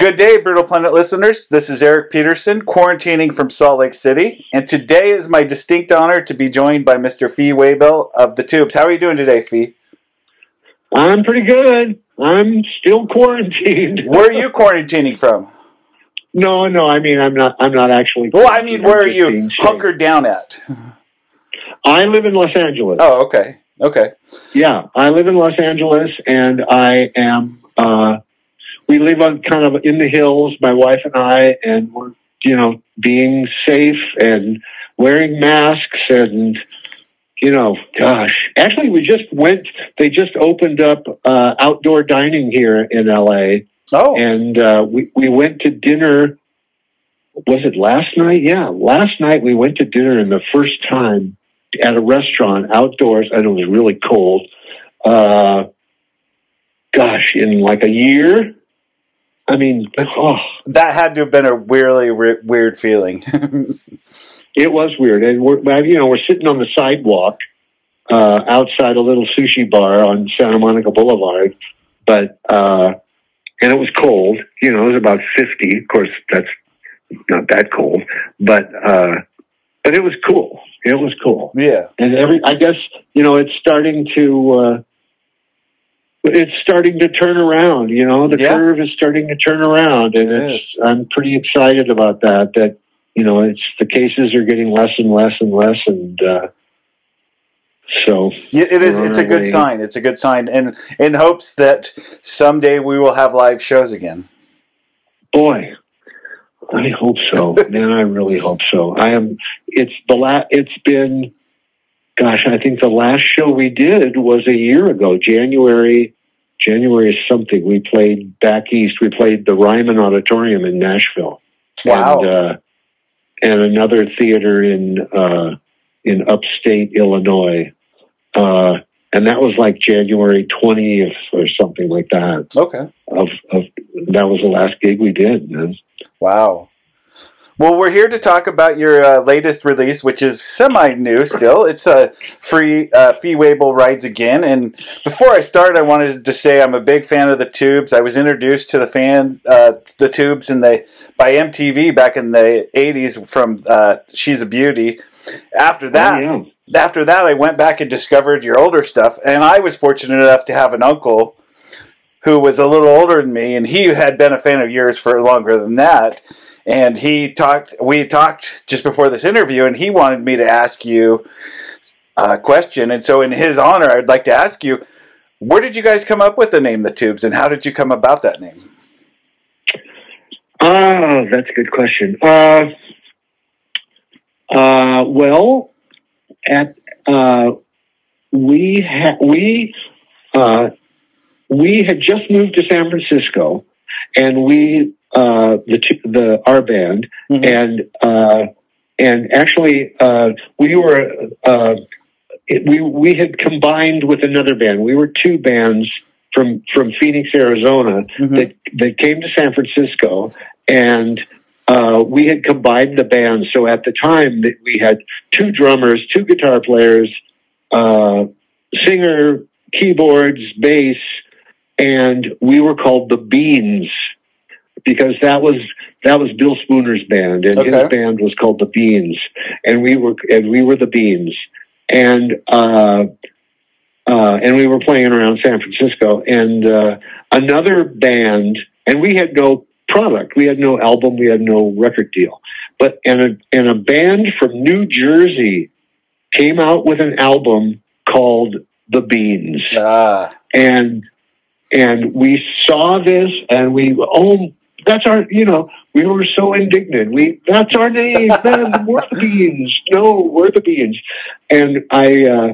Good day, Brutal Planet listeners. This is Eric Peterson, quarantining from Salt Lake City, and today is my distinct honor to be joined by Mr. Fee Waybill of the Tubes. How are you doing today, Fee? I'm pretty good. I'm still quarantined. Where are you quarantining from? No, no. I mean, I'm not. I'm not actually. Well, I mean, where are you hunkered down at? I live in Los Angeles. Oh, okay, okay. Yeah, I live in Los Angeles, and I am. Uh, we live on kind of in the hills, my wife and I, and we're you know being safe and wearing masks and you know, gosh. Actually, we just went. They just opened up uh, outdoor dining here in LA, Oh, and uh, we we went to dinner. Was it last night? Yeah, last night we went to dinner, and the first time at a restaurant outdoors, and it was really cold. Uh, gosh, in like a year. I mean, oh, that had to have been a weirdly re- weird feeling. it was weird, and we're you know we're sitting on the sidewalk uh, outside a little sushi bar on Santa Monica Boulevard, but uh, and it was cold. You know, it was about fifty. Of course, that's not that cold, but uh, but it was cool. It was cool, yeah. and every I guess you know it's starting to. It's starting to turn around, you know. The Yeah. curve is starting to turn around, and It it's. is. I'm pretty excited about that. That you know, it's the cases are getting less and less and less, and uh, so Yeah, it is. It's a good way. sign. It's a good sign, and in hopes that someday we will have live shows again. boy, I hope so. Man, I really hope so. I am. It's the la- It's been, gosh, I think the last show we did was a year ago, January. January something. We played back east. We played the Ryman Auditorium in Nashville. Wow. And, uh, and another theater in uh, in upstate Illinois. Uh, and that was like January twentieth or something like that. Okay. Of of that was the last gig we did. Man. Wow. Well, we're here to talk about your uh, latest release, which is semi-new still. It's a free uh, Fee Waybill Rides Again. And before I start, I wanted to say I'm a big fan of the Tubes. I was introduced to the fan, uh, the Tubes, and the by MTV back in the '80s from uh, She's a Beauty. After that, Oh, yeah. after that, I went back and discovered your older stuff, and I was fortunate enough to have an uncle who was a little older than me, and he had been a fan of yours for longer than that. And he talked. We talked just before this interview, and he wanted me to ask you a question. And so, in his honor, I'd like to ask you, where did you guys come up with the name The Tubes, and how did you come about that name? Oh, that's a good question. Uh, uh, well, at uh, we ha- we uh, we had just moved to San Francisco, and we uh, the the our band Mhm. and uh, and actually uh, we were uh, it, we we had combined with another band. We were two bands from from Phoenix, Arizona Mhm. that that came to San Francisco, and uh, we had combined the bands. So at the time, that we had two drummers, two guitar players, uh, singer, keyboards, bass, and we were called the Beans because that was that was Bill Spooner's band, and Okay. his band was called the Beans, and we were and we were the Beans, and. Uh, uh, and we were playing around San Francisco, and uh, another band, and we had no product, we had no album, we had no record deal, but and a and a band from New Jersey came out with an album called The Beans, Ah, and and we saw this, and we oh. That's our, you know, we were so indignant. We, that's our name, man. We're the beans. No, we're the beans. And I, uh,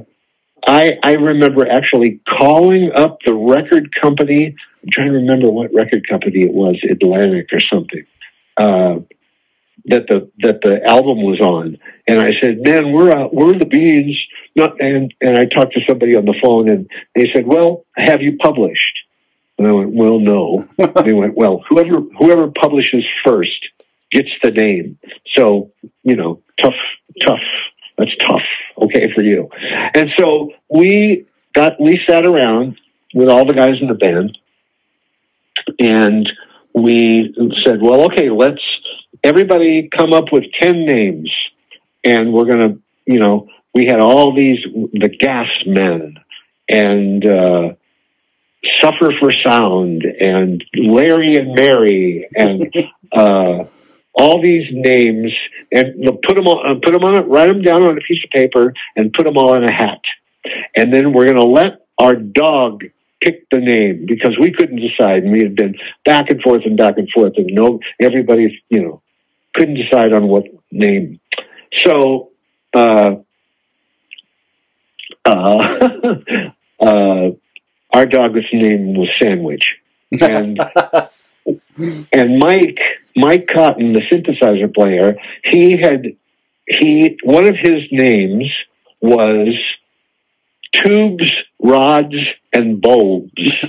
I I remember actually calling up the record company. I'm trying to remember what record company it was, Atlantic or something. Uh, that the that the album was on, and I said, "Man, we're uh, we're the Beans." Not, and and I talked to somebody on the phone, and they said, "Well, have you published?" And I went, "Well, no." they went, "Well, whoever whoever publishes first gets the name." So you know, tough, tough. That's tough. Okay for you. And so we got we sat around with all the guys in the band, and we said, well, okay, let's everybody come up with 10 names and we're going to, you know, we had all these, the gas men and, uh, suffer for sound and Larry and Mary and, uh, all these names and put them on, put them on it, write them down on a piece of paper and put them all in a hat. And then we're going to let our dog pick the name because we couldn't decide and we had been back and forth and back and forth and no, everybody's, you know, couldn't decide on what name. So, uh, uh, uh, our dog's name was Sandwich, and and Mike Mike Cotton, the synthesizer player, he had he one of his names was Tubes, Rods, and Bulbs,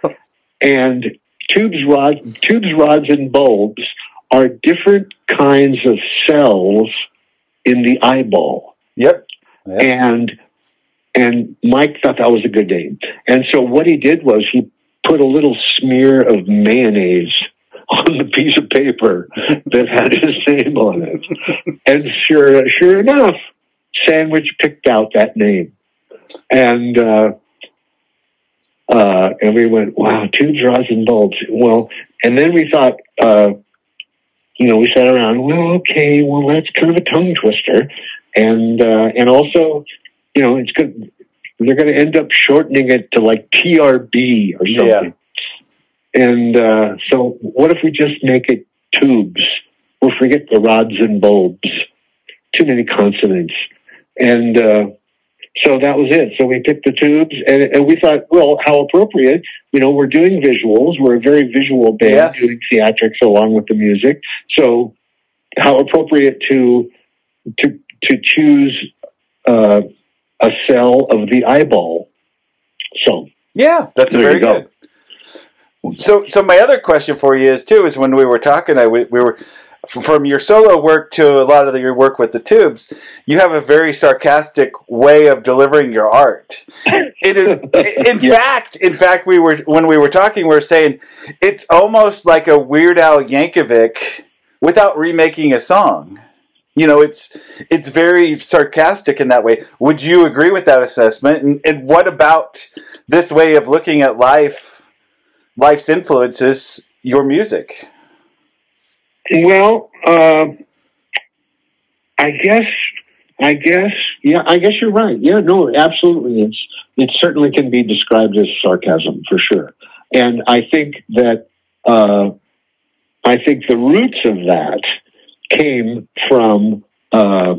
and tubes, rods, tubes, rods, and bulbs are different kinds of cells in the eyeball. Yep. yep. And and Mike thought that was a good name. And so what he did was he put a little smear of mayonnaise on the piece of paper that had his name on it. And sure sure enough, Sandwich picked out that name. And uh, uh, and we went, wow, two draws and bulbs. Well, and then we thought, uh, you know, we sat around. Well, okay, well, that's kind of a tongue twister, and uh, and also, you know, it's good. They're going to end up shortening it to like TRB or something. Yeah. And uh, so, what if we just make it tubes? We'll forget the rods and bulbs. Too many consonants. And uh, so that was it. So we picked the tubes, and, and, we thought, well, how appropriate. You know, we're doing visuals. We're a very visual band yes. doing theatrics along with the music. So how appropriate to to to choose uh, a cell of the eyeball. So yeah, that's very good. So, so my other question for you is too is when we were talking, I we, we were from your solo work to a lot of your work with the tubes, you have a very sarcastic way of delivering your art. in yeah. fact, in fact, we were when we were talking, we were saying it's almost like a Weird Al Yankovic without remaking a song. You know, it's it's very sarcastic in that way. Would you agree with that assessment? And, and what about this way of looking at life, life's influences your music? Well, uh, I guess, I guess, yeah, I guess you're right. Yeah, no, absolutely. It's it certainly can be described as sarcasm for sure, and I think that uh, I think the roots of that came from uh,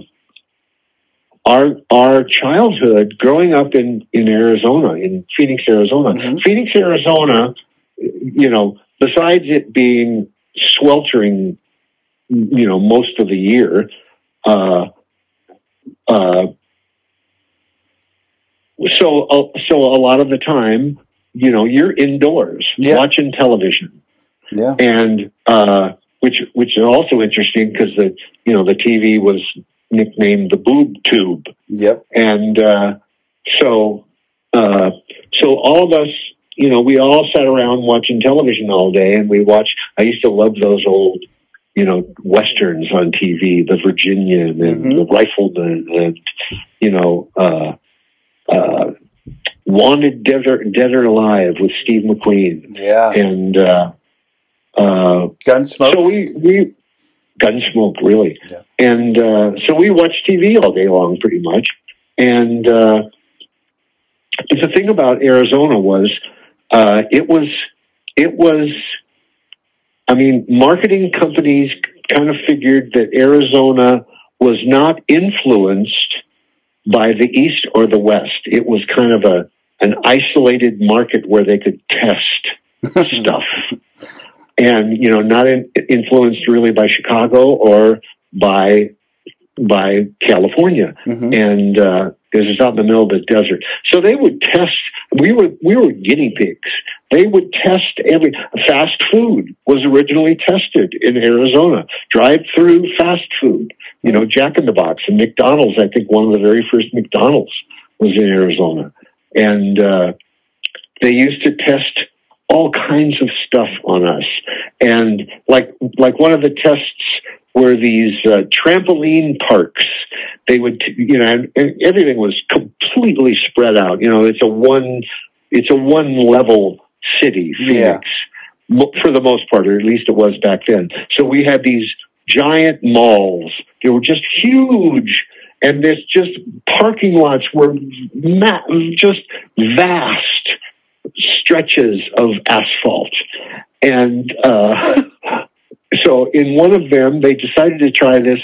our our childhood growing up in in Arizona, in Phoenix, Arizona. Mm-hmm. Phoenix, Arizona, you know, besides it being sweltering you know, most of the year. Uh, uh, so, uh, so a lot of the time, you know, you're indoors yeah. watching television. Yeah. And, uh, which, is also interesting because the, you know, the TV was nicknamed the boob tube. Yep. And, uh, so, uh, so all of us, you know, we all sat around watching television all day and we watched, I used to love those old, you know, westerns on TV, the Virginian and mm-hmm. the Rifleman, and you know, uh, uh, Wanted Dead or, Dead or Alive with Steve McQueen. Yeah, and uh, uh, Gunsmoke. So we we Gunsmoke really, yeah. and uh, so we watched TV all day long, pretty much. And uh, the thing about Arizona was, uh, it was it was I mean, marketing companies kind of figured that Arizona was not influenced by the East or the West. It was kind of a an isolated market where they could test stuff, and you know, not in, influenced really by Chicago or by by California, mm-hmm. and uh, because it's out in the middle of the desert. So they would test. We were we were guinea pigs. They would test every fast food was originally tested in Arizona. Drive through fast food. You know, Jack in the Box and McDonald's. I think one of the very first McDonald's was in Arizona, and uh, they used to test all kinds of stuff on us. And like like one of the tests were these uh, trampoline parks. They would, you know, and, and everything was completely spread out. You know, it's a one it's a one level city, Phoenix, mo- for the most part, or at least it was back then. So we had these giant malls. They were just huge, and this just parking lots were ma- just vast stretches of asphalt. And uh, so, in one of them, they decided to try this.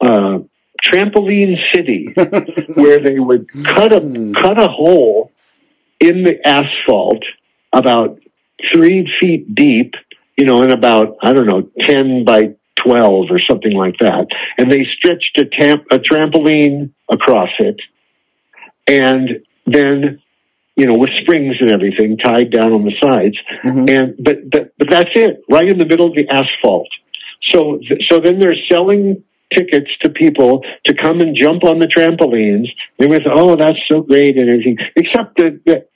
Uh, trampoline city where they would cut a cut a hole in the asphalt about three feet deep, you know, and about, I don't know, 10 by 12 or something like that. And they stretched a, tam- a trampoline across it. And then, you know, with springs and everything tied down on the sides. Mhm. And, but, but, but that's it, right in the middle of the asphalt. So, so then they're selling tickets to people to come and jump on the trampolines. They went, oh, that's so great and everything. Except that, that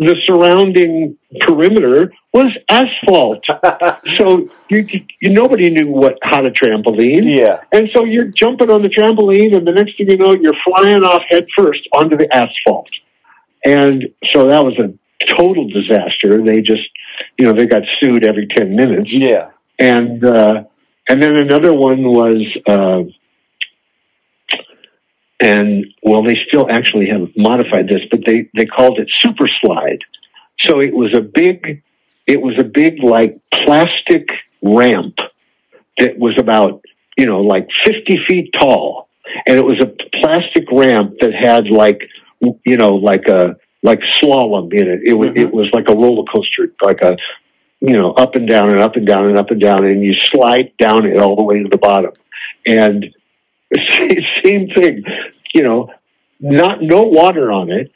the surrounding perimeter was asphalt. so you, you, nobody knew what how to trampoline. Yeah. And so you're jumping on the trampoline, and the next thing you know, you're flying off head first onto the asphalt. And so that was a total disaster. They just, you know, they got sued every 10 minutes Yeah. and uh, and then another one was, uh, and well, they still actually have modified this, but they they called it super slide. So it was a big, it was a big like plastic ramp that was about you know like fifty feet tall, and it was a plastic ramp that had like you know like a like slalom in it. It was it was like a roller coaster, like a you know, up and down and up and down and up and down, and you slide down it all the way to the bottom. And same thing, you know, not no water on it,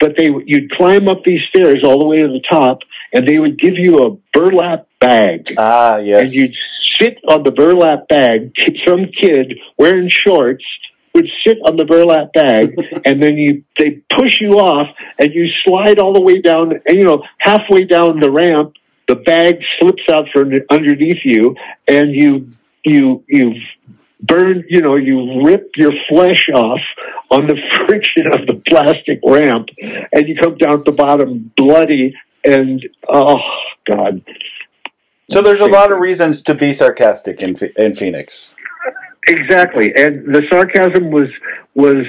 but they you'd climb up these stairs all the way to the top, and they would give you a burlap bag, Ah, yes. and you'd sit on the burlap bag. Some kid wearing shorts would sit on the burlap bag, and then you they push you off, and you slide all the way down, and you know halfway down the ramp, the bag slips out from underneath you, and you you you burn, you know, you rip your flesh off on the friction of the plastic ramp, and you come down at the bottom bloody, and oh god. so there's a lot of reasons to be sarcastic in in Phoenix. Exactly, and the sarcasm was was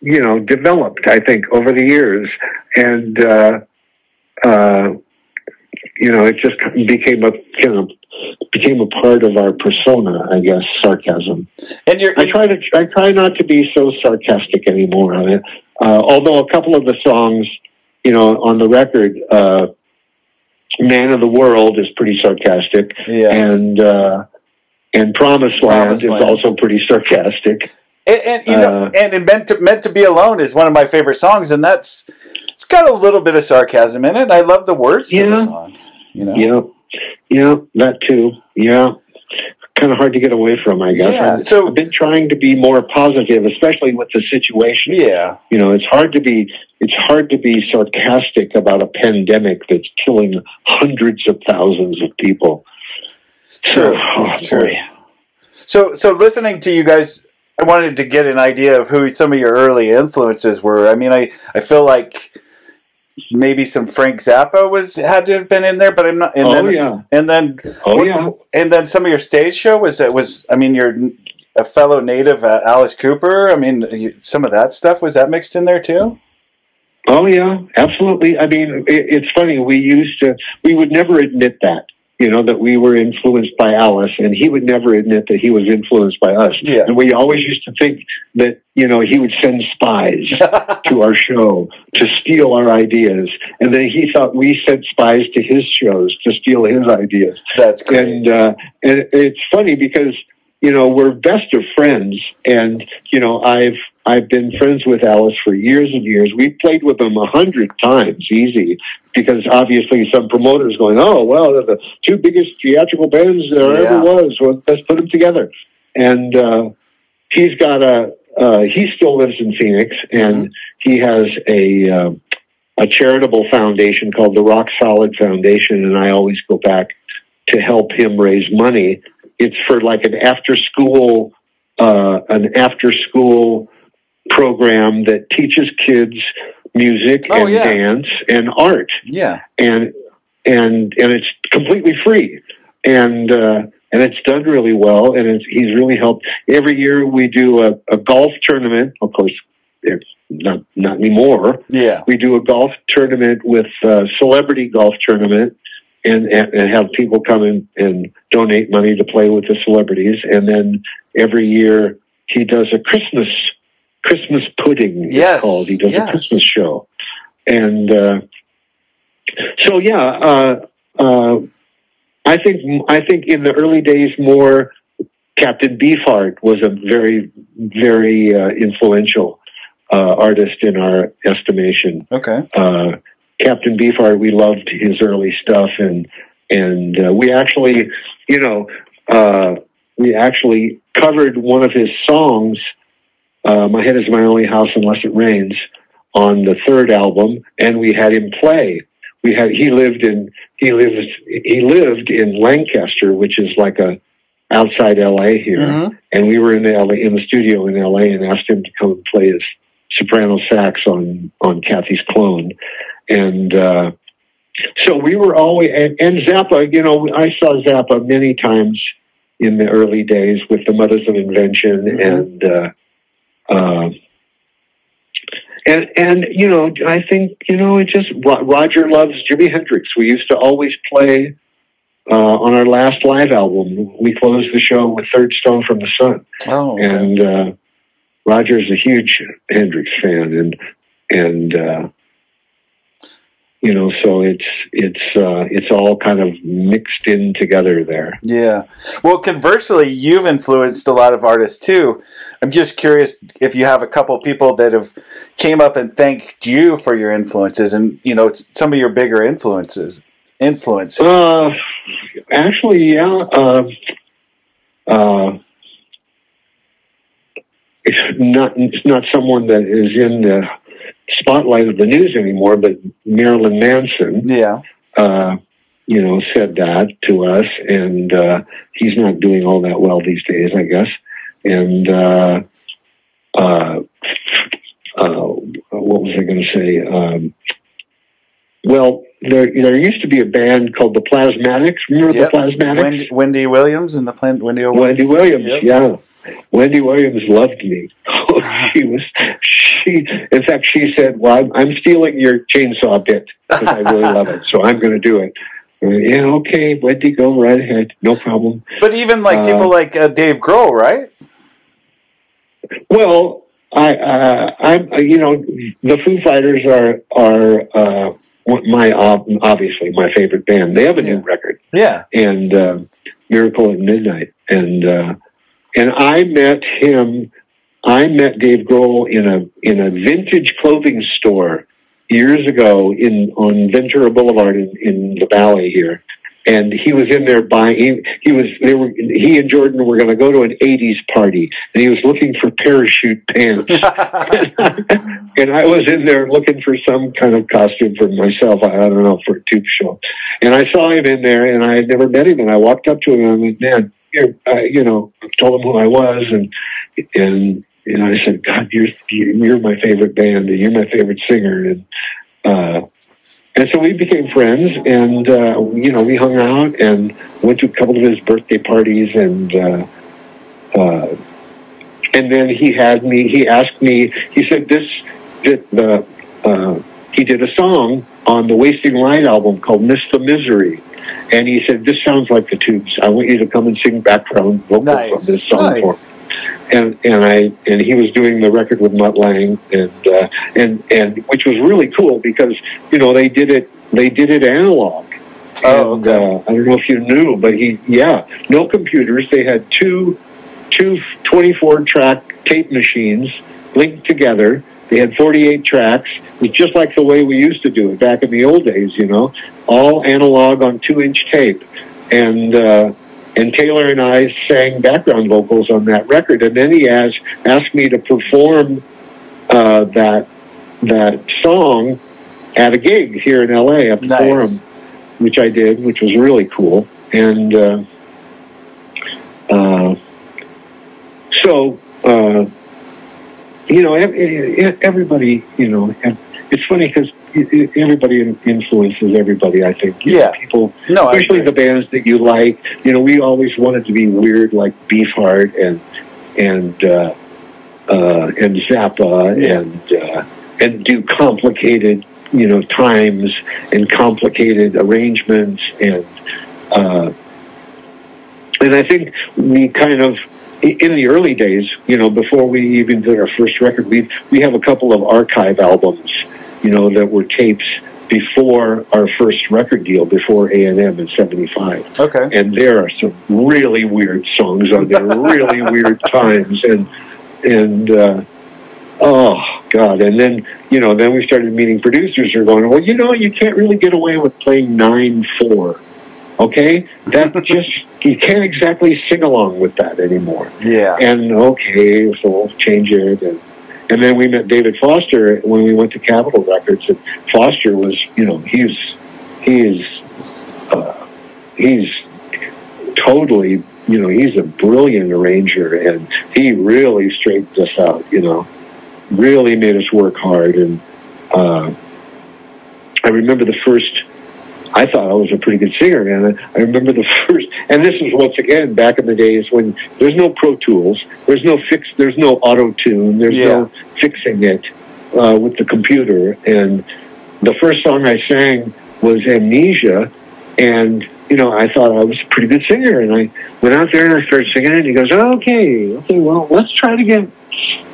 you know developed, I think, over the years, and uh, uh, you know it just became a you know became a part of our persona, I guess. Sarcasm. And you're I try to I try not to be so sarcastic anymore on it. Uh, although a couple of the songs, you know, on the record, uh, "Man of the World" is pretty sarcastic, yeah. and uh, and "Promised Land" Promised is Land. also pretty sarcastic. And, and you know, Uh, and it meant to meant to be alone is one of my favorite songs, and that's it's got a little bit of sarcasm in it. I love the words to the Yeah. song. You know, Yeah, yeah, that too. Yeah, kind of hard to get away from, I guess. Yeah, I've, so- I've been trying to be more positive, especially with the situation. yeah, You know, it's hard to be it's hard to be sarcastic about a pandemic that's killing hundreds of thousands of people. True, Oh, true. So, so listening to you guys, I wanted to get an idea of who some of your early influences were. I mean, I, I feel like maybe some Frank Zappa was had to have been in there, but I'm not. And Oh then, yeah. and then, Oh yeah. and then some of your stage show was was. I mean, you're a fellow native, uh, Alice Cooper. I mean, you, some of that stuff was that mixed in there too. Oh yeah, absolutely. I mean, it, it's funny. We used to. We would never admit that. You know that we were influenced by Alice, and he would never admit that he was influenced by us. Yeah. And we always used to think that you know he would send spies to our show to steal our ideas, and then he thought we sent spies to his shows to steal his ideas. That's great. And uh, and it's funny because you know we're best of friends, and you know I've I've been friends with Alice for years and years. We've played with him a hundred times, easy, because obviously some promoters going, oh well, they're the two biggest theatrical bands there Yeah. ever was. Well, let's put them together. And uh, he's got a uh, he still lives in Phoenix, and he has a uh, a charitable foundation called the Rock Solid Foundation, and I always go back to help him raise money. It's for like an after school, uh, an after school program that teaches kids music Oh, and yeah. dance and art. Yeah. and and and it's completely free. And uh and it's done really well. And it's he's really helped. Every year we do a, a golf tournament. Of course it's not not anymore. Yeah. we do a golf tournament with uh celebrity golf tournament. And, and and have people come in and donate money to play with the celebrities. And then every year he does a christmas christmas pudding it's Yes, called he does yes. a christmas show and uh so yeah, uh, uh, I think I think in the early days more Captain Beefheart was a very very uh, influential uh, artist in our estimation. Okay. Uh, Captain Beefheart, we loved his early stuff, and and uh, we actually, you know, uh, we actually covered one of his songs. Uh, my head is my only house unless it rains on the third album, and we had him play. We had he lived in he lives he lived in Lancaster, which is like a outside LA here, Mhm. and we were in the LA in the studio in LA and asked him to come and play his soprano sax on on Cathy's clone, and uh, so we were always and, and Zappa. You know, I saw Zappa many times in the early days with the Mothers of Invention Mhm. and. Uh, uh, and and you know, I think you know, it just Roger loves Jimi Hendrix. We used to always play uh, on our last live album. We closed the show with Third Stone from the Sun, Oh. Okay. and uh, Roger's a huge Hendrix fan, and and uh, you know, so it's it's uh, it's all kind of mixed in together there. Yeah. Well, conversely, you've influenced a lot of artists too. I'm just curious if you have a couple people that have came up and thanked you for your influences, and you know some of your bigger influences. Influence. Uh, actually, yeah. Uh, uh, it's not it's not someone that is in the spotlight of the news anymore, but Marilyn Manson, Yeah. uh, you know, said that to us, and uh, he's not doing all that well these days, I guess. And uh, uh, uh, what was I going to say? Um, well, there there used to be a band called the Plasmatics. Remember Yep. the Plasmatics? Wendy, Wendy Williams and the plan. Wendy. O. Wendy Williams, Yep. yeah. Wendy Williams loved me. she was, she, in fact, she said, well, I'm, I'm stealing your chainsaw bit because I really love it. So I'm going to do it. Yeah, okay, Wendy, go right ahead. No problem. But even like Uh, people like uh, Dave Grohl, right? Well, I, uh, I'm, uh, you know, the Foo Fighters are, are, uh, my, obviously my favorite band. They have a new Yeah. record. Yeah. and uh, Miracle at Midnight, and uh, and I met him. I met Dave Grohl in a in a vintage clothing store years ago in on Ventura Boulevard in, in the Valley here, and he was in there buying. He, he was they were he and Jordan were going to go to an '80s party, and he was looking for parachute pants. and I was in there looking for some kind of costume for myself. I, I don't know for a tube show, and I saw him in there, and I had never met him. And I walked up to him, and I went, "Man, you're," uh, you know, told him who I was, and and you know, I said, "God, you're you're my favorite band, and you're my favorite singer," and uh, and so we became friends, and uh, you know, we hung out and went to a couple of his birthday parties, and. Uh, uh, and then he had me. He asked me. He said, "This the." Uh, he did a song on the Wasting Light album called "Miss the Misery," and he said, "This sounds like the Tubes. I want you to come and sing background vocals on nice. this song for." Me." And and I and he was doing the record with Mutt Lange, and uh, and and which was really cool because you know they did it they did it analog. Oh, And, okay. uh, I don't know if you knew, but he, yeah, no computers. They had two, two 24 track tape machines linked together. They had 48 tracks. It was just like the way we used to do it back in the old days, you know, all analog on two inch tape. And, uh, and Taylor and I sang background vocals on that record. And then he asked, asked me to perform, uh, that, that song at a gig here in LA at the Nice. Forum, which I did, which was really cool. And uh, uh, so, uh, you know, ev- ev- everybody, you know, it's funny because everybody influences everybody. I think. You know, Yeah. people No, especially the bands that you like. You know, we always wanted to be weird, like Beefheart and and uh, uh, and Zappa Yeah. and uh, and do complicated, you know, times and complicated arrangements and uh, and I think we kind of in the early days, you know, before we even did our first record, we we have a couple of archive albums, you know, that were tapes before our first record deal, before A and M in '75, Okay. and there are some really weird songs on there, really weird times, and and uh, oh god, and then you know, then we started meeting producers who are going, well, you know, you can't really get away with playing nine four. Okay, that just you can't exactly sing along with that anymore. Yeah. And okay, so we'll change it. And, and then we met David Foster when we went to Capitol Records. And Foster was, you know, he's he's uh, he's totally, you know, he's a brilliant arranger, and he really straightened us out. You know, really made us work hard. And uh, I remember the first. I thought I was a pretty good singer, and I remember the first. And this is once again back in the days when there's no Pro Tools, there's no fix, there's no auto tune, there's Yeah. no fixing it uh, with the computer. And the first song I sang was Amnesia, and you know I thought I was a pretty good singer, and I went out there and I started singing it. And he goes, "Okay, okay, well let's try it again."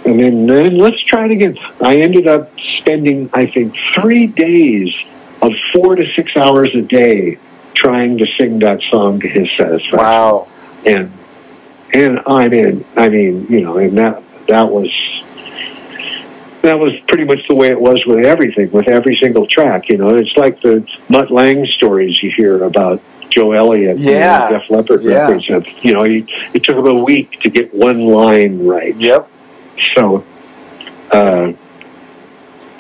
And then, then let's try it again. I ended up spending, I think, three days of four to six hours a day trying to sing that song to his satisfaction. Wow. And and I mean, I mean, you know, and that that was that was pretty much the way it was with everything, with every single track. You know, it's like the Mutt Lange stories you hear about Joe Elliott, Yeah. and Def Leppard Yeah. records. And, You know, he, it took him a week to get one line right. Yep. So, uh,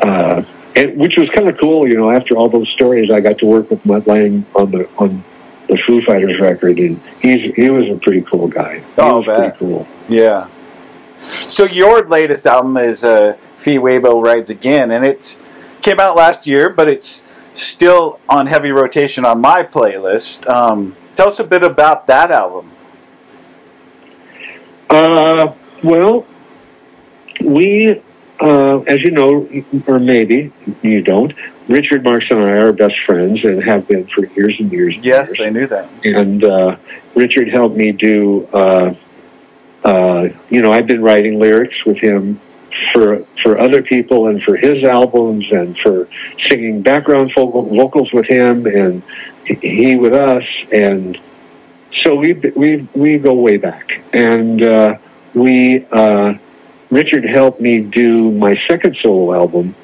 uh, and, which was kind of cool, you know. After all those stories, I got to work with Mutt Lange on the on the Foo Fighters record, and he's he was a pretty cool guy. He Oh, pretty cool. Yeah. So your latest album is uh, Fee Waybill Rides Again, and it came out last year, but it's still on heavy rotation on my playlist. Um, tell us a bit about that album. Uh, well, we, uh, as you know, or maybe you don't, Richard Marx and I are best friends and have been for years and years. And Yes, years. I knew that. and uh, Richard helped me do. Uh, uh, you know, I've been writing lyrics with him for for other people and for his albums and for singing background vocal, vocals with him and he with us and so we we we go way back and uh, we uh, Richard helped me do my second solo album.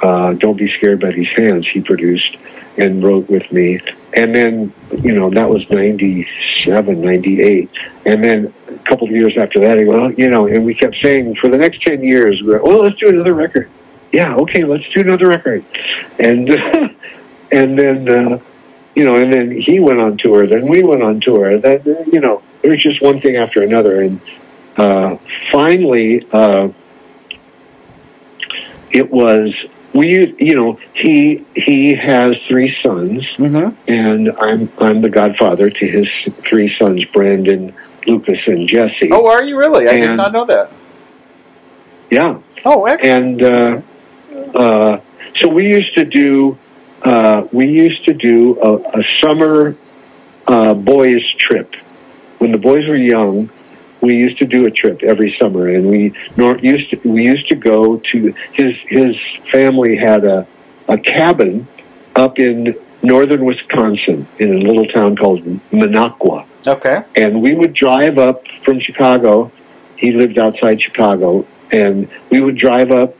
Uh, Don't be scared by these hands. He produced and wrote with me, and then you know that was 97, 98. and then a couple of years after that, he went, well, you know, and we kept saying for the next ten years, we were, well, let's do another record. Yeah, okay, let's do another record, and and then. Uh, you know, and then he went on tour, then we went on tour. Then, you know, it was just one thing after another. And uh, finally, uh, it was we. You know, he he has three sons, Mm-hmm. and I'm I'm the godfather to his three sons, Brandon, Lucas, and Jesse. Oh, are you really? I did not know that. yeah. Oh, excellent. and uh, uh, so we used to do uh, we used to do a, a summer uh, boys trip when the boys were young. We used to do a trip every summer, and we nor, used to, we used to go to his his family had a a cabin up in northern Wisconsin in a little town called Minocqua Okay. and we would drive up from Chicago. He lived outside Chicago, and we would drive up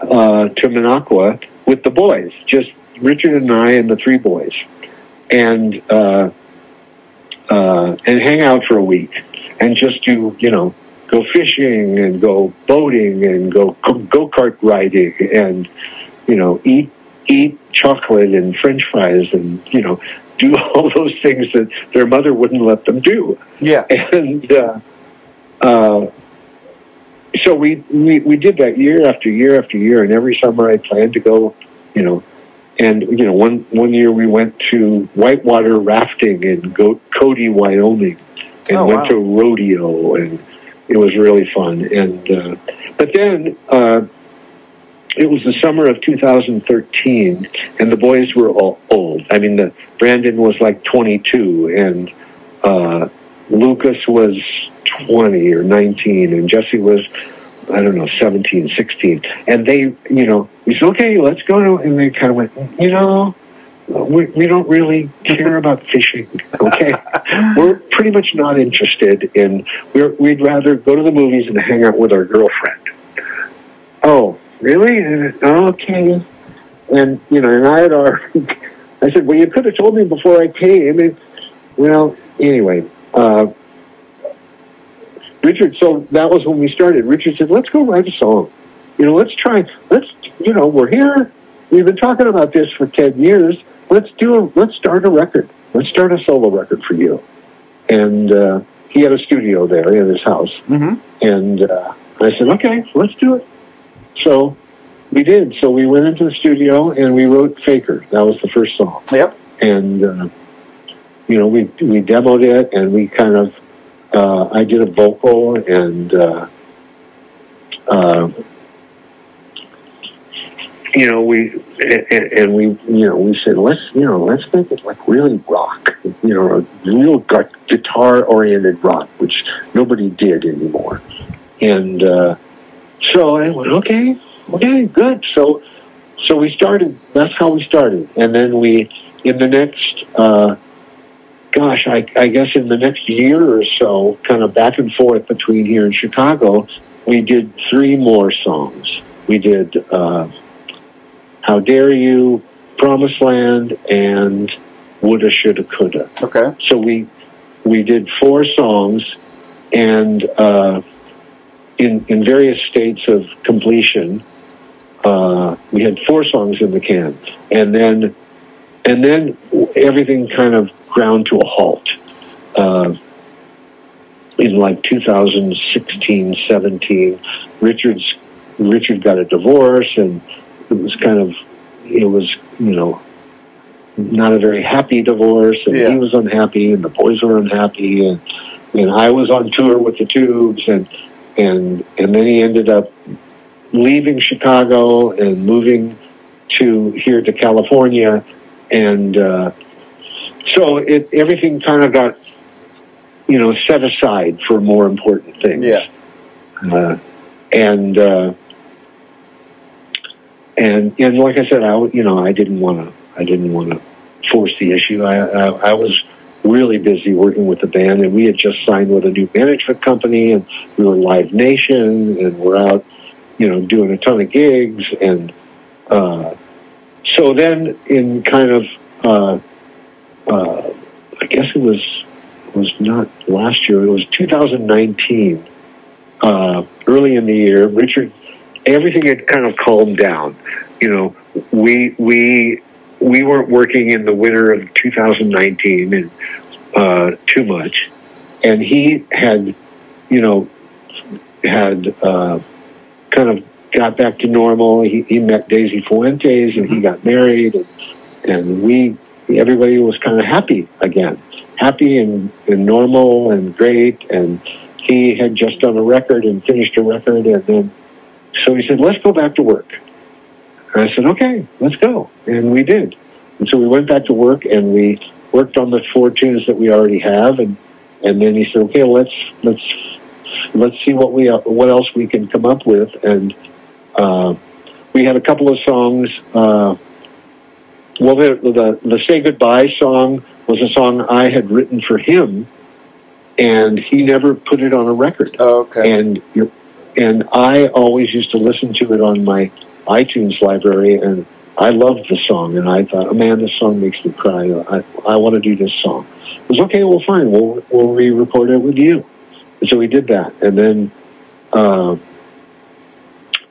uh, to Minocqua with the boys, just Richard and I and the three boys, and uh, uh, and hang out for a week, and just do you know go fishing and go boating and go go kart riding and you know eat eat chocolate and French fries and you know do all those things that their mother wouldn't let them do. Yeah. And uh, uh, so we, we we did that year after year after year, and every summer I planned to go, you know, and you know one one year we went to whitewater rafting in Go- Cody, Wyoming, and Oh, went wow. to rodeo, and it was really fun. And uh, but then. Uh, it was the summer of 2013, and the boys were all old. I mean, the, Brandon was like 22, and uh, Lucas was 20 or 19, and Jesse was, I don't know, 17, 16. And they, you know, we said, okay, let's go to, and they kind of went, you know, we, we don't really care about fishing, okay? We're pretty much not interested in, we're, we'd rather go to the movies and hang out with our girlfriend. Oh, really? Okay. And, you know, and I had already, I said, well, you could have told me before I came. And, well, anyway, uh, Richard, so that was when we started. Richard said, let's go write a song. You know, let's try, let's, you know, we're here. We've been talking about this for 10 years. Let's do a, let's start a record. Let's start a solo record for you. And, uh, he had a studio there in his house. Mm-hmm. And, uh, I said, okay, let's do it. So we did. So we went into the studio and we wrote Faker. That was the first song Yep. and uh, you know we we demoed it and we kind of uh, I did a vocal and uh, uh, you know we and, and we you know we said let's you know let's make it like really rock you know real guitar oriented rock which nobody did anymore. And uh, so I went okay okay good. So so we started that's how we started. And then we in the next uh, gosh I, I guess in the next year or so kind of back and forth between here and chicago we did three more songs. We did uh, how dare you promised land and woulda shoulda coulda. Okay. so we we did four songs and uh, in in various states of completion uh, we had four songs in the can. And then and then everything kind of ground to a halt uh, in like 2016 17 richard's richard got a divorce and it was kind of it was you know not a very happy divorce and Yeah. he was unhappy and the boys were unhappy and and I was on tour with the tubes and and and then he ended up leaving Chicago and moving to here to California and uh, so it everything kind of got you know set aside for more important things Yeah. uh, and uh, and and like I said, I you know I didn't want to I didn't want to force the issue. I, I I was really busy working with the band, and we had just signed with a new management company, and we were Live Nation, and we're out, you know, doing a ton of gigs, and uh, so then in kind of uh, uh, I guess it was was not last year. It was 2019 uh, early in the year, Richard, everything had kind of calmed down. You know, we we we weren't working in the winter of 2019 and uh, too much, and he had, you know, had uh, kind of got back to normal. He, he met Daisy Fuentes and he got married, and, and we everybody was kind of happy again, happy and, and normal and great and he had just done a record and finished a record and then so he said let's go back to work. And i said okay let's go. And we did. And so we went back to work and we worked on the four tunes that we already have. And and then he said okay let's let's let's see what we what else we can come up with. And uh, we had a couple of songs uh, well the, the the say goodbye song was a song i had written for him and he never put it on a record. Oh, okay. and and I always used to listen to it on my iTunes library, and I loved the song, and I thought, oh man, this song makes me cry. I I want to do this song. Was okay. Well, fine. We'll we'll re-record it with you. And so we did that, and then uh,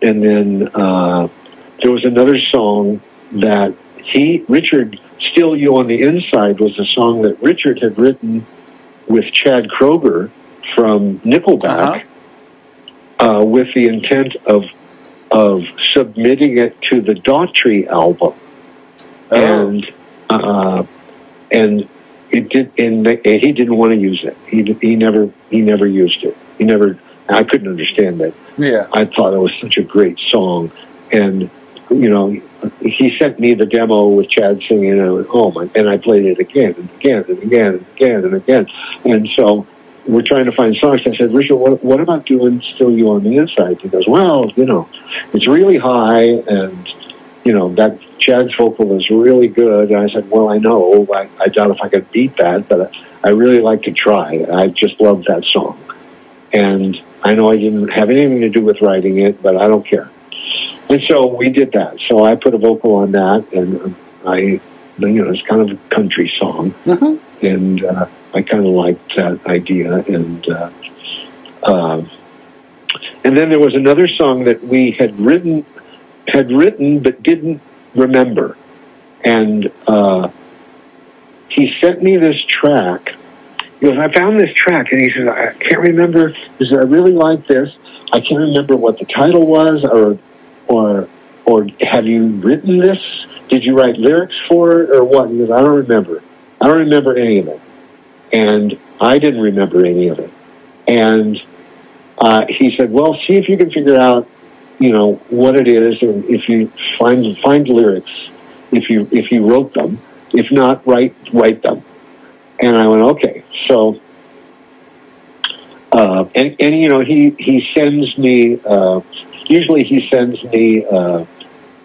and then uh, there was another song that he Richard Still You on the Inside was a song that Richard had written with Chad Kroeger from Nickelback uh, with the intent of of submitting it to the Daughtry album, Oh. and uh, and it did, and they- and he didn't want to use it. He he never he never used it. He never. I couldn't understand that. Yeah. I thought it was such a great song, and you know, he sent me the demo with Chad singing, and I went, oh my! And I played it again and again and again and again and again, and so we're trying to find songs. I said, Richard, what, what about doing "Still You on the Inside"? He goes, well, you know, it's really high, and you know that Chad's vocal is really good. And I said, well, I know, I, I doubt if I could beat that, but I really like to try. I just love that song, and I know I didn't have anything to do with writing it, but I don't care. And so we did that. So I put a vocal on that, and I, you know, it's kind of a country song, Mhm. and uh, I kind of liked that idea. And uh, uh, and then there was another song that we had written, had written but didn't remember, and uh, he sent me this track. He goes, I found this track, and he said, I can't remember. He said, I really like this. I can't remember what the title was, or, or, or have you written this? Did you write lyrics for it, or what? He goes, I don't remember. I don't remember any of it, and I didn't remember any of it. And uh, he said, "Well, see if you can figure out, you know, what it is, and if you find find lyrics, if you if you wrote them, if not, write write them." And I went, "Okay." So, uh, and and you know, he he sends me. Uh, usually, he sends me uh,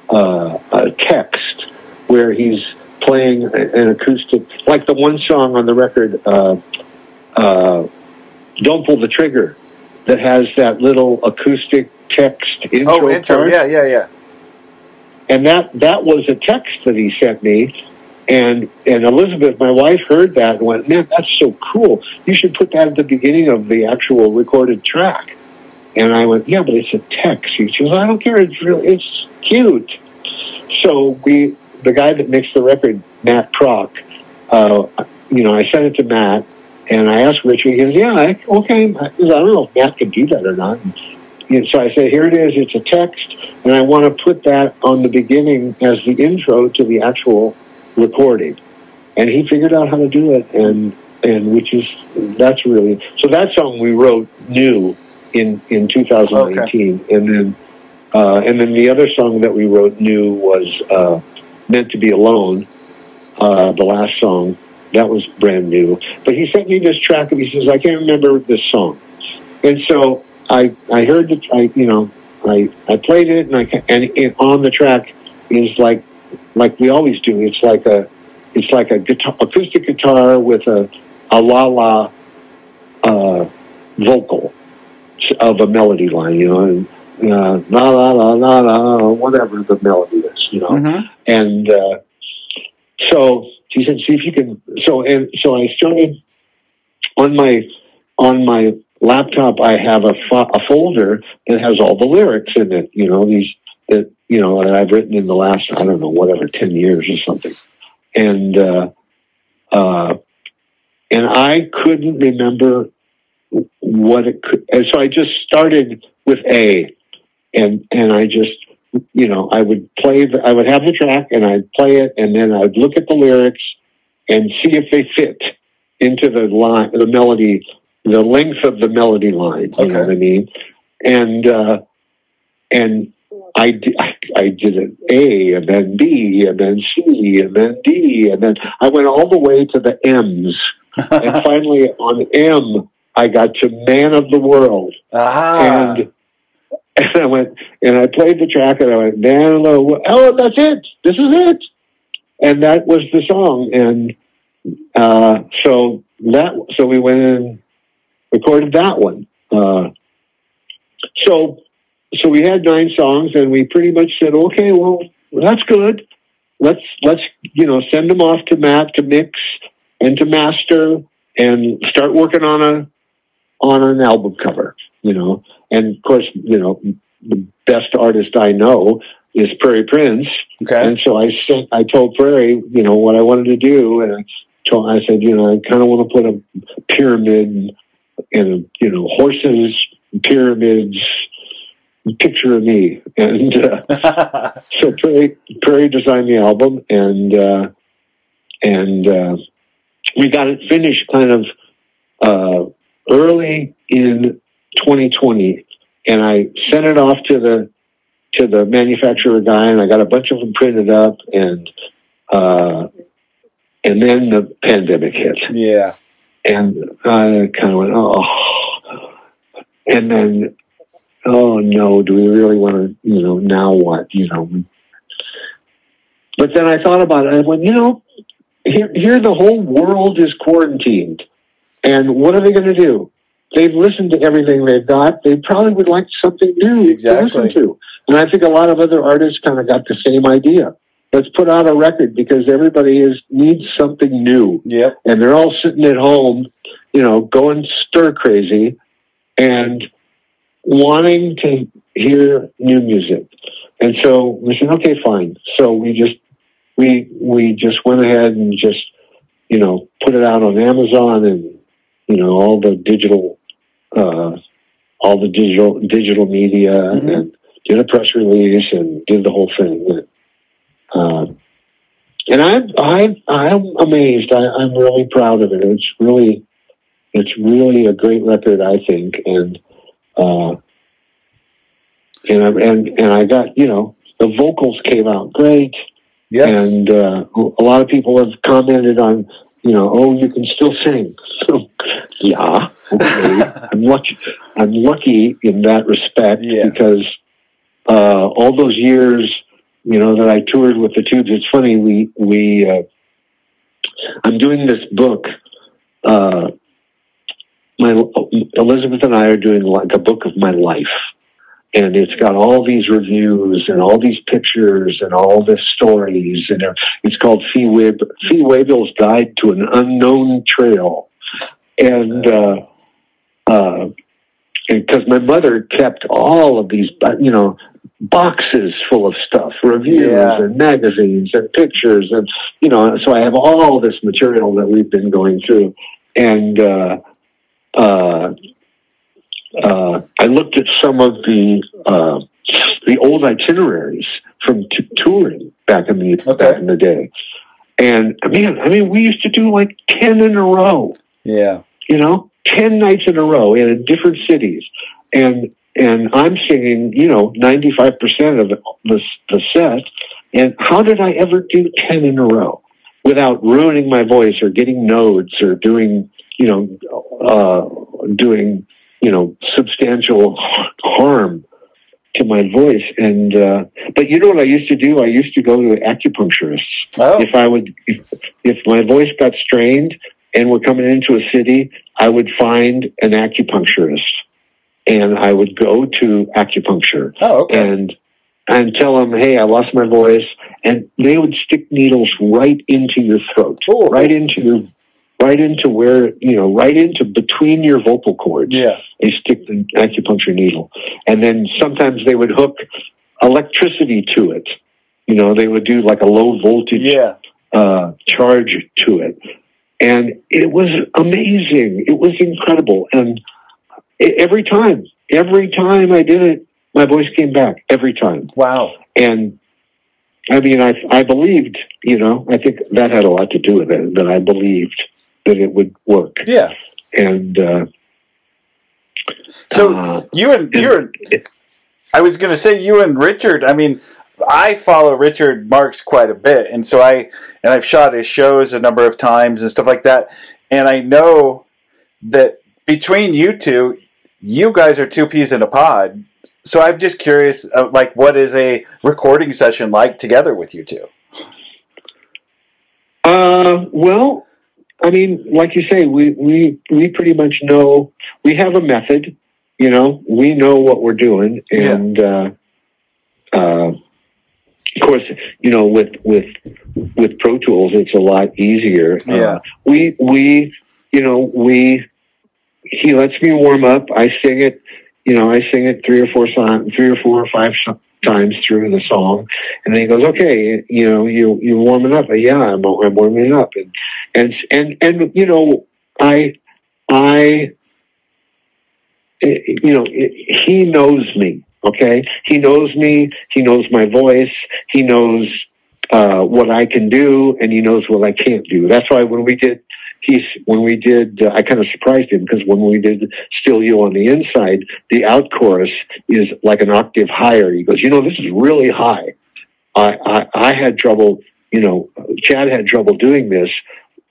uh, a text where he's playing an acoustic, like the one song on the record, uh, uh, "Don't Pull the Trigger." that has that little acoustic text intro, Oh, intro. part. Yeah, yeah, yeah. And that that was a text that he sent me. And and Elizabeth, my wife, heard that and went, "Man, that's so cool! You should put that at the beginning of the actual recorded track." And I went, "Yeah, but it's a text." She goes, "I don't care. It's really it's cute." So we, the guy that mixed the record, Matt Prock, uh, you know, I sent it to Matt, and I asked Richard. He goes, "Yeah, I, okay." I, I don't know if Matt can do that or not. And so I said, "Here it is. It's a text, and I want to put that on the beginning as the intro to the actual recording." And he figured out how to do it, and and which is that's really so. That song we wrote new in in 2018, and then uh, and then the other song that we wrote new was uh, "Meant to Be Alone." Uh, the last song that was brand new. But he sent me this track, and he says, "I can't remember this song." And so I I heard the I you know I I played it, and I and it, on the track is like like we always do. It's like a it's like a guitar, acoustic guitar with a a la la uh, vocal of a melody line, you know, and uh, la la la la la, whatever the melody is, you know Mhm. and uh, so she said, "See if you can." So and so I started on my on my laptop. I have a, fo- a folder that has all the lyrics in it. You know these that you know that I've written in the last I don't know whatever ten years or something, and uh, uh, and I couldn't remember what it could. And so I just started with A, and and I just you know, I would play, the, I would have the track and I'd play it and then I'd look at the lyrics and see if they fit into the line, the melody, the length of the melody line. You know what I mean? And, uh, and I, di- I, I did it A and then B and then C and then D and then I went all the way to the M's. and finally on M, I got to Man of the World. Ah. And and I went and I played the track and I went, man, oh, oh, that's it. This is it. And that was the song. And uh, so that so we went and recorded that one. Uh, so so we had nine songs and we pretty much said, okay, well, that's good. Let's let's you know send them off to Matt to mix and to master and start working on a on an album cover. You know, and of course, you know, the best artist I know is Prairie Prince, Okay. and so I sent, I told Prairie, you know, what I wanted to do, and I told, I said, you know, I kind of want to put a pyramid and you know horses, pyramids, picture of me, and uh, so Prairie, Prairie designed the album, and uh, and uh, we got it finished kind of uh, early in 2020, and I sent it off to the to the manufacturer guy, and I got a bunch of them printed up, and uh, and then the pandemic hit, yeah. and I kind of went, oh, and then, oh no, do we really want to, you know, now what, you know? But then I thought about it. I went, you know, here, here the whole world is quarantined, and what are they going to do? They've listened to everything they've got. They probably would like something new Exactly. to listen to. And I think a lot of other artists kind of got the same idea. Let's put out a record because everybody is needs something new Yep. and they're all sitting at home, you know, going stir crazy and wanting to hear new music. And so we said, okay, fine. So we just we we just went ahead and just you know put it out on Amazon and you know all the digital uh, all the digital digital media Mhm. and did a press release and did the whole thing. Uh, and I'm I'm I'm amazed. I, I'm really proud of it. It's really it's really a great record, I think, and uh, and I, and and I got you know the vocals came out great, Yes. and uh, a lot of people have commented on you know oh you can still sing. So yeah, okay. I'm lucky. I'm lucky in that respect Yeah. because uh, all those years, you know, that I toured with the Tubes. It's funny. We we uh, I'm doing this book. Uh, my Elizabeth and I are doing like a book of my life, and it's got all these reviews and all these pictures and all the stories, and it's called Fee Web Fee Waybill's Guide to an Unknown Trail, and. Uh, uh, because my mother kept all of these, uh, you know, boxes full of stuff, reviews Yeah. and magazines and pictures, and you know, so I have all this material that we've been going through, and uh, uh, uh, I looked at some of the uh, the old itineraries from t- touring back in the Okay. back in the day, and man, I mean, we used to do like ten in a row yeah. you know, 10 nights in a row in different cities. And, and I'm singing, you know, 95% of the, the, the set. And how did I ever do 10 in a row without ruining my voice or getting nodes or doing, you know, uh, doing, you know, substantial harm to my voice? And, uh, but you know what I used to do? I used to go to acupuncturists Oh. if I would, if, if my voice got strained and we're coming into a city, I would find an acupuncturist and I would go to acupuncture Oh. Okay. and and tell them, hey, I lost my voice, and they would stick needles right into your throat, right into your, right into where you know, right into between your vocal cords. yeah. They stick the acupuncture needle, and then sometimes they would hook electricity to it. You know, they would do like a low voltage Yeah. uh, charge to it. And it was amazing. It was incredible. And every time, every time I did it, my voice came back every time. Wow. And I mean, I, I believed, you know, I think that had a lot to do with it, that I believed that it would work. Yeah. And, uh, So uh, you and you and I was going to say you and Richard. I mean, I follow Richard Marx quite a bit, and so I and I've shot his shows a number of times and stuff like that. And I know that between you two, you guys are two peas in a pod. So I'm just curious, uh, like, what is a recording session like together with you two? Uh, well, I mean, like you say, we, we, we pretty much know, we have a method, you know, we know what we're doing. And, uh, uh, of course, you know, with, with, with Pro Tools, it's a lot easier. Uh, Yeah. we, we, you know, we, he lets me warm up. I sing it, you know, I sing it three or four songs, three or four or five so- times through the song, and then he goes, "Okay, you know, you you warming up? Yeah, I'm, I'm warming up." And and and and you know, I I you know, he knows me. Okay, he knows me. He knows my voice. He knows uh, what I can do, and he knows what I can't do. That's why when we did he's when we did uh, I kind of surprised him because when we did Still You on the Inside, the out chorus is like an octave higher. He goes, you know, this is really high. I I, I had trouble, you know, Chad had trouble doing this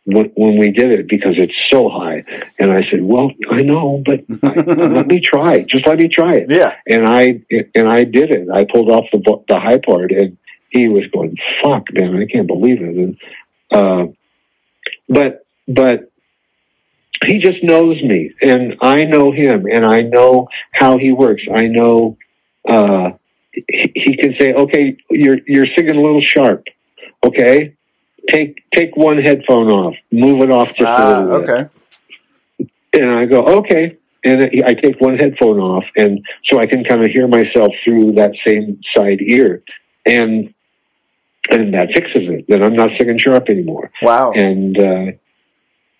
when, when we did it because it's so high. And I said, well, I know, but I, let me try. Just let me try it. Yeah. And I and I did it. I pulled off the the high part, and he was going, "Fuck, man, I can't believe it." And uh, but but he just knows me and I know him and I know how he works. I know, uh, he can say, okay, you're, you're singing a little sharp. Okay. Take, take one headphone off, move it off just ah, a little bit. okay. And I go, okay. And I take one headphone off and so I can kind of hear myself through that same side ear. And, and that fixes it. Then I'm not singing sharp anymore. Wow. And, uh,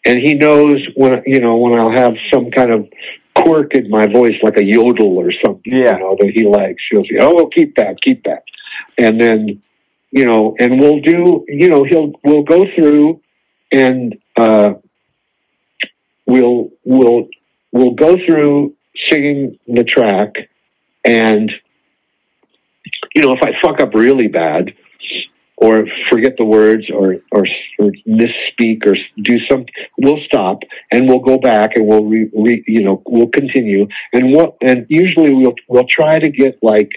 and he knows when you know when I'll have some kind of quirk in my voice, like a yodel or something, yeah. you know, that he likes. He'll say, "Oh, keep that, keep that," and then you know, and we'll do, you know, he'll we'll go through and uh, we'll we'll we'll go through singing the track, and you know, if I fuck up really bad, or forget the words or, or, or misspeak or do some, we'll stop and we'll go back and we'll re, re, you know, we'll continue. And what, and usually we'll, we'll try to get like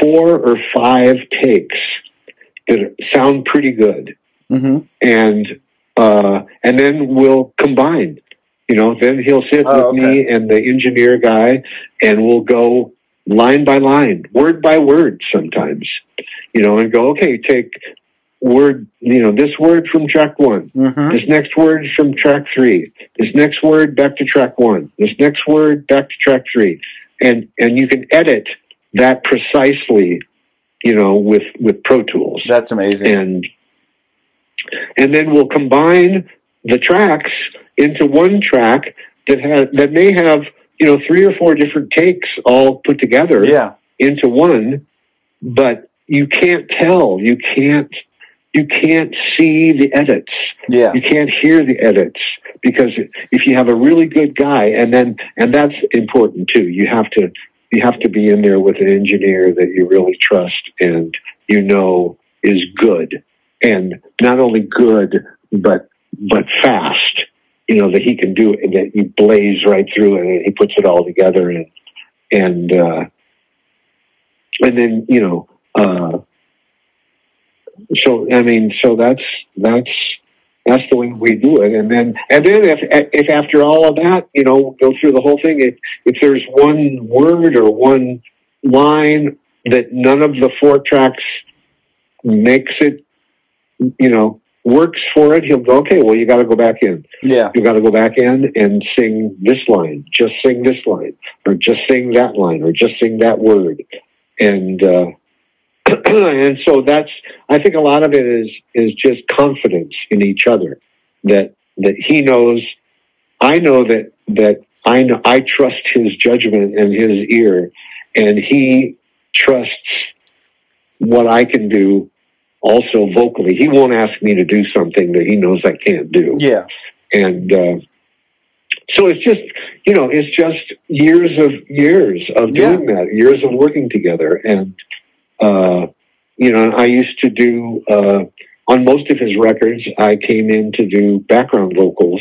four or five takes that sound pretty good. Mm-hmm. And, uh, and then we'll combine, you know, then he'll sit oh, with okay. me and the engineer guy and we'll go line by line, word by word sometimes you know, and go, okay, take word, you know, this word from track one, mm-hmm. this next word from track three, this next word back to track one, this next word back to track three. And, and you can edit that precisely, you know, with, with Pro Tools. That's amazing. And, and then we'll combine the tracks into one track that has, that may have, you know, three or four different takes all put together yeah. into one, but you can't tell. You can't you can't see the edits. Yeah. You can't hear the edits because if you have a really good guy and then and that's important too. You have to you have to be in there with an engineer that you really trust and you know is good and not only good but but fast. You know that he can do it and that he blaze right through it and he puts it all together and and uh, and then you know uh, so I mean, so that's that's that's the way we do it. And then and then if if after all of that, you know, go through the whole thing, if if there's one word or one line that none of the four tracks makes it, you know, works for it, he'll go, okay, well, you got to go back in. Yeah. You got to go back in and sing this line, just sing this line, or just sing that line, or just sing that word. And, uh, and so that's I think a lot of it is is just confidence in each other that that he knows I know that that I know I trust his judgment and his ear and he trusts what I can do also vocally. He won't ask me to do something that he knows I can't do. Yeah. And uh, so it's just you know it's just years of years of doing Yeah. that, years of working together and uh, you know, I used to do uh, on most of his records. I came in to do background vocals,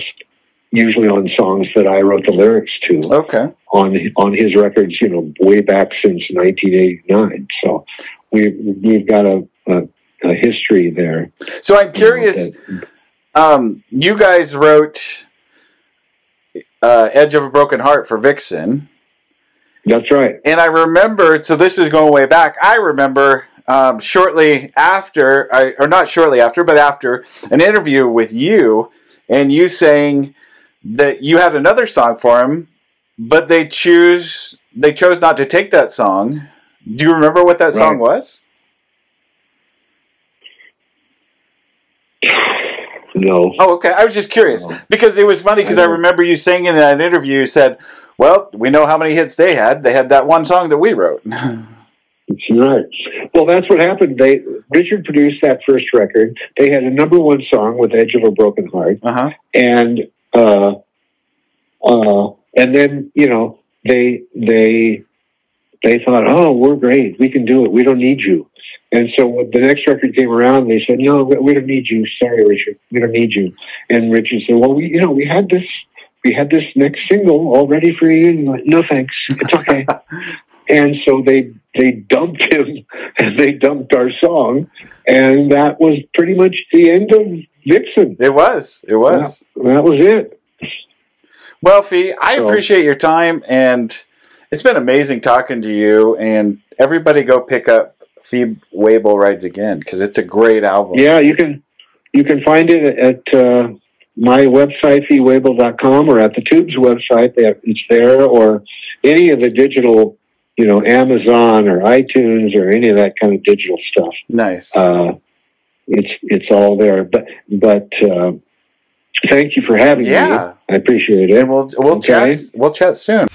usually on songs that I wrote the lyrics to. Okay. On on his records, you know, way back since 1989. So we we've got a, a, a history there. So I'm curious. You know, that- Um, you guys wrote uh, "Edge of a Broken Heart" for Vixen, that's right. and I remember. So this is going way back. I remember um, shortly after, I, or not shortly after, but after an interview with you, and you saying that you had another song for him, but they choose they chose not to take that song. Do you remember what that song was? No. Oh, okay. I was just curious No. because it was funny because I, I remember you saying in that interview, you said, "Well, we know how many hits they had. They had that one song that we wrote." Right. Well, that's what happened. They Richard produced that first record. They had a number one song with "Edge of a Broken Heart," uh huh. and uh, uh, and then you know they they they thought, oh, we're great, we can do it, we don't need you. And so when the next record came around, they said, no, we don't need you. Sorry, Richard, we don't need you. And Richard said, well, we you know we had this we had this next single all ready for you. And went, no, thanks, it's okay. and so they they dumped him and they dumped our song, and that was pretty much the end of Vixen. It was. It was. That was it. Well, Fee, I So- appreciate your time, and it's been amazing talking to you. And everybody, go pick up Fee Waybill Rides Again because it's a great album. Yeah, you can you can find it at uh, my website, feewaybill.com, or at the Tubes website. Have- It's there, or any of the digital, you know, Amazon or iTunes or any of that kind of digital stuff. Nice. Uh, it's it's all there. But but uh, thank you for having me. Yeah. I appreciate it. and we'll we'll Okay. chat. We'll chat soon.